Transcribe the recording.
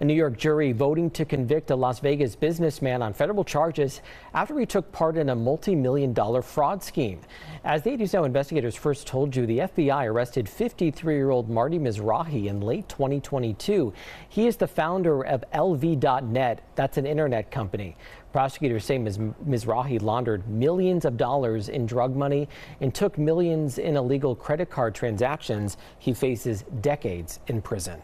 A New York jury voting to convict a Las Vegas businessman on federal charges after he took part in a multi-million dollar fraud scheme. As the 8 News Now investigators first told you, the FBI arrested 53-year-old Marty Mizrahi in late 2022. He is the founder of LV.net. That's an internet company. Prosecutors say Ms. Mizrahi laundered millions of dollars in drug money and took millions in illegal credit card transactions. He faces decades in prison.